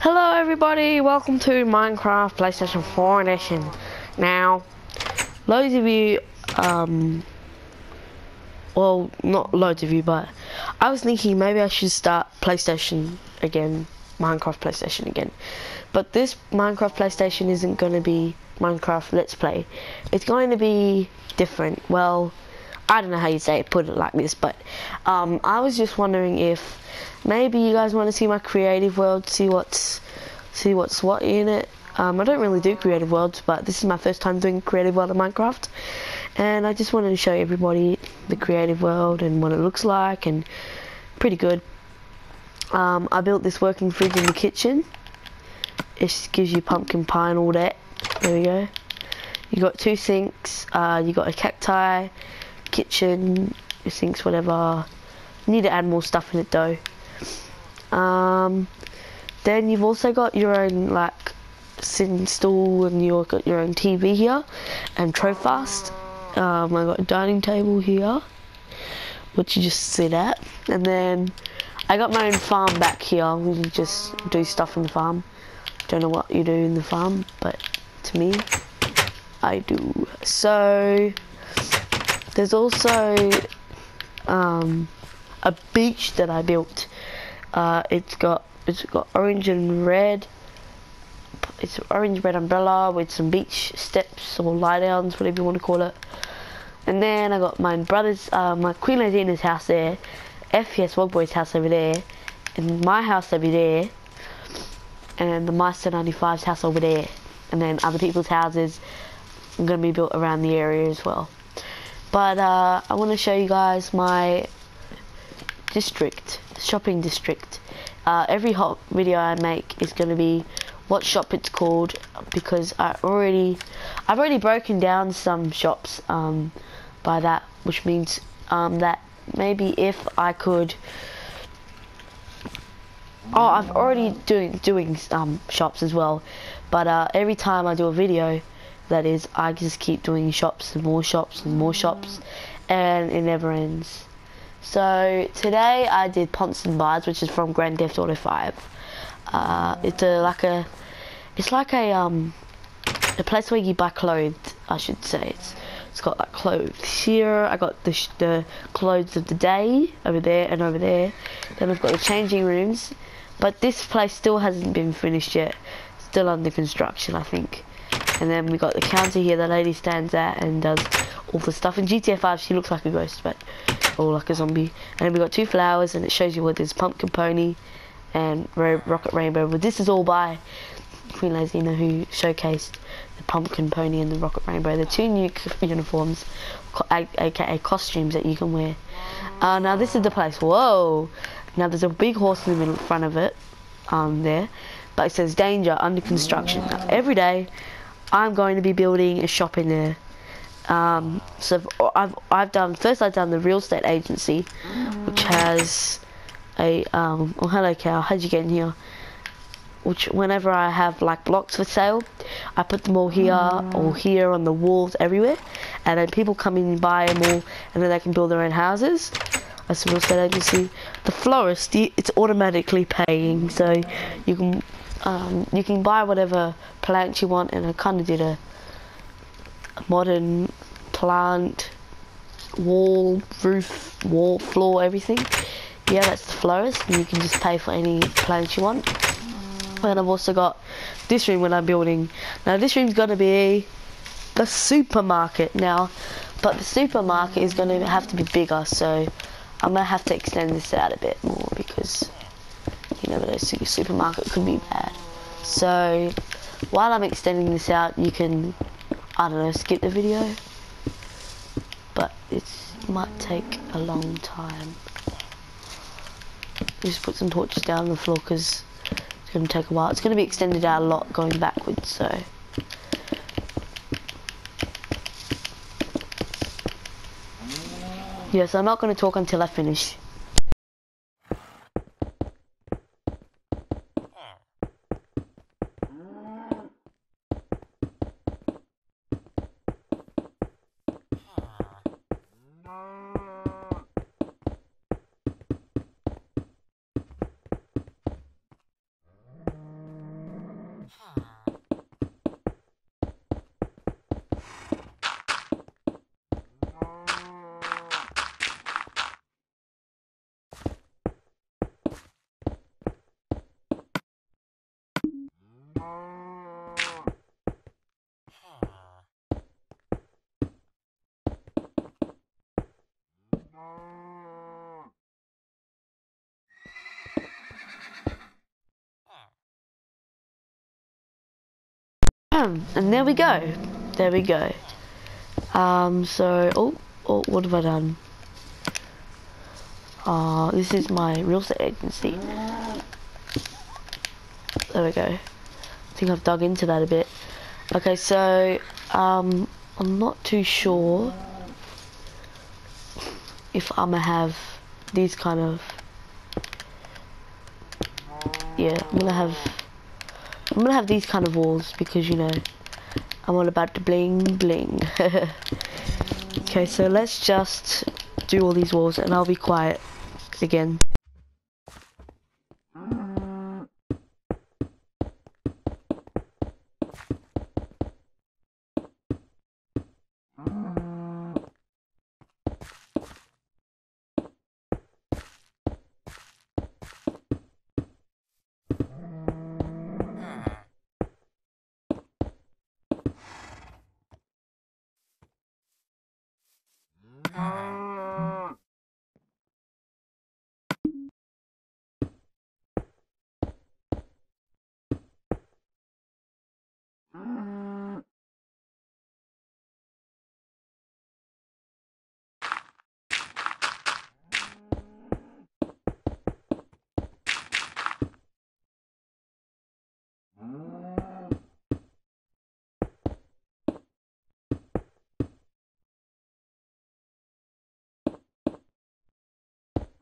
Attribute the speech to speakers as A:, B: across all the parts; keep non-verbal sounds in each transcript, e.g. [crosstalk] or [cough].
A: Hello everybody, welcome to Minecraft PlayStation 4 Edition. Now, loads of you, um, well, not loads of you, but I was thinking maybe I should start PlayStation again, Minecraft PlayStation again. But this Minecraft PlayStation isn't going to be Minecraft Let's Play. It's going to be different. Well, I don't know how you say it, put it like this, but um, I was just wondering if maybe you guys want to see my creative world, see what's see what's what in it. Um, I don't really do creative worlds, but this is my first time doing creative world in Minecraft, and I just wanted to show everybody the creative world and what it looks like, and pretty good. Um, I built this working fridge in the kitchen. It just gives you pumpkin pie and all that. There we go. You got two sinks. Uh, you got a cacti kitchen, sinks, whatever. Need to add more stuff in it though. Um, then you've also got your own like sitting stool and you've got your own TV here and Trofast. Um, I got a dining table here, which you just sit at, and then I got my own farm back here. We just do stuff in the farm. Don't know what you do in the farm, but to me, I do. So there's also um, a beach that I built. Uh, it's got it's got orange and red. It's an orange red umbrella with some beach steps or lie downs, whatever you want to call it. And then I got my brother's, uh, my Queen Ladina's house there, FPS Wogboy's house over there, and my house over there, and the Meister 95's house over there, and then other people's houses are going to be built around the area as well. But uh, I want to show you guys my district, shopping district. Uh, every hot video I make is going to be what shop it's called because I already, I've already broken down some shops um, by that, which means um, that maybe if I could. Oh, I've already doing doing um, shops as well, but uh, every time I do a video, that is, I just keep doing shops and more shops and more shops, and it never ends. So today I did Ponson Bars, which is from Grand Theft Auto 5. Uh, it's a like a, it's like a um, a place where you buy clothes. I should say it's it's got like clothes here. I got the the clothes of the day over there and over there. Then I've got the changing rooms, but this place still hasn't been finished yet. Still under construction, I think. And then we got the counter here. The lady stands there and does all the stuff. In GTA 5, she looks like a ghost, but or like a zombie. And we got two flowers, and it shows you what there's pumpkin pony and rocket rainbow. But this is all by Queen Lazina, who showcased the pumpkin pony and the rocket rainbow. The two new uniforms, aka costumes that you can wear. Uh, now this is the place. Whoa! Now there's a big horse in the middle, front of it, um, there. But it says danger under construction. Now, every day I'm going to be building a shop in there. Um, so I've I've done first I've done the real estate agency, which has a um. Oh hello cow, how'd you get in here? Which whenever I have like blocks for sale, I put them all here or here on the walls everywhere, and then people come in and buy them all, and then they can build their own houses. That's the real estate agency. The florist, it's automatically paying, so you can um, you can buy whatever plant you want and I kind of did a, modern plant wall roof wall floor everything. Yeah that's the florist and you can just pay for any plants you want. And I've also got this room when I'm building. Now this room's going to be the supermarket now but the supermarket is going to have to be bigger so I'm to have to extend this out a bit more because you never know, supermarket could be bad. So, while I'm extending this out, you can, I don't know, skip the video. But it might take a long time. Just put some torches down on the floor because it's going to take a while. It's going to be extended out a lot going backwards, so. Yes, I'm not going to talk until I finish. And there we go. There we go. Um, so, oh, oh, what have I done? Uh, this is my real estate agency. There we go. I think I've dug into that a bit. Okay, so, um, I'm not too sure if I'm gonna have these kind of yeah I'm gonna have I'm gonna have these kind of walls because you know I'm all about the bling bling. [laughs] Okay so let's just do all these walls and I'll be quiet again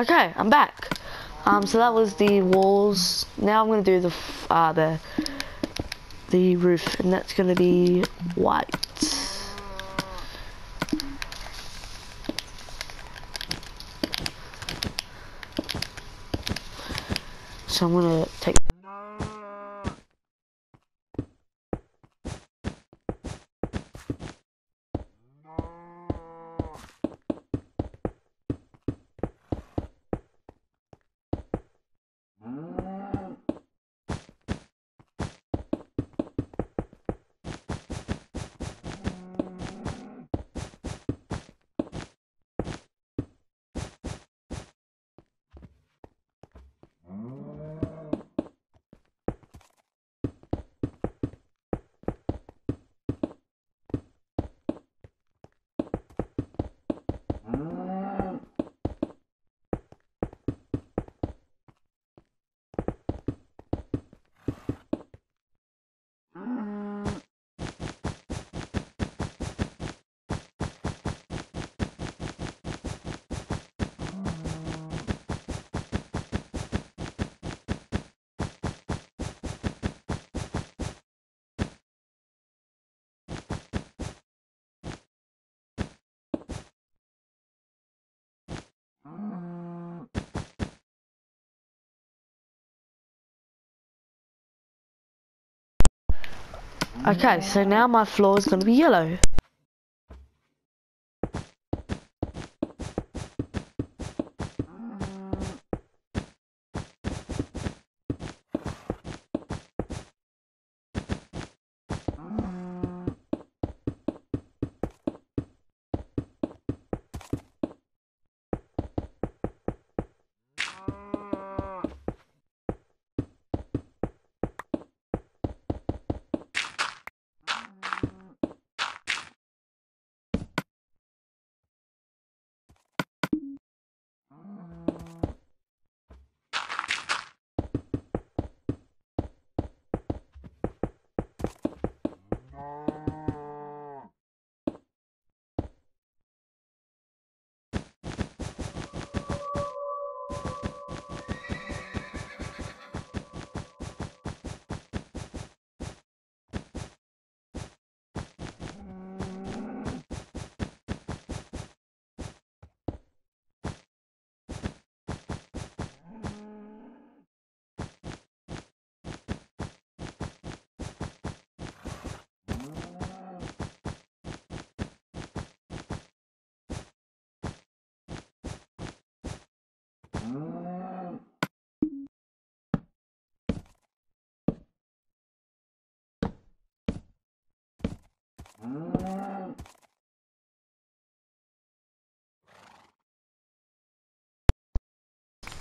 A: Okay, I'm back. Um, so that was the walls. Now I'm gonna do the uh, the the roof, and that's gonna be white. So I'm gonna take. Okay, so now my floor is going to be yellow.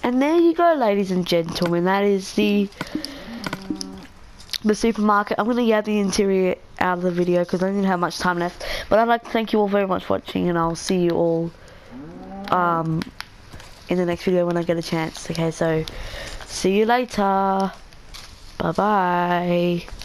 A: And there you go, ladies and gentlemen. That is the the supermarket. I'm going to get the interior out of the video because I didn't have much time left. But I'd like to thank you all very much for watching, and I'll see you all um, in the next video when I get a chance. Okay, so see you later. Bye bye.